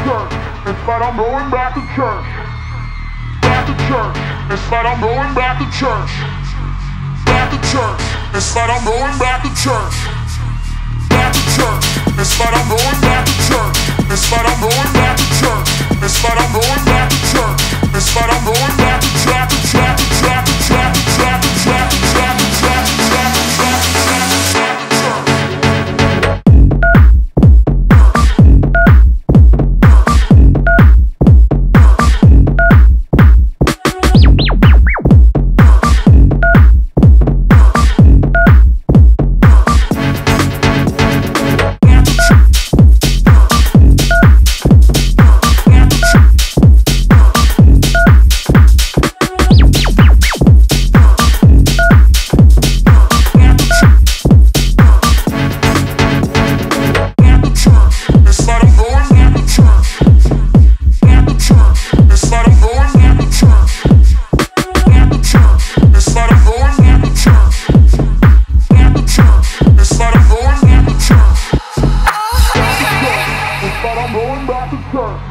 Church. I'm going back to church. Back to church. Instead I'm going back to church. Back to church. Instead I'm going back to church. Back to church. Instead I'm going back to church. Instead I'm going back to church. Instead I'm going back to church. Instead I'm going back to church.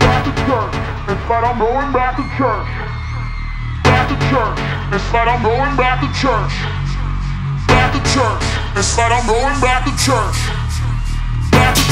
Back to church. Instead I'm going back to church. Back to church. Instead I'm going back to church. Back to church. Instead I'm going back to church. Back to church.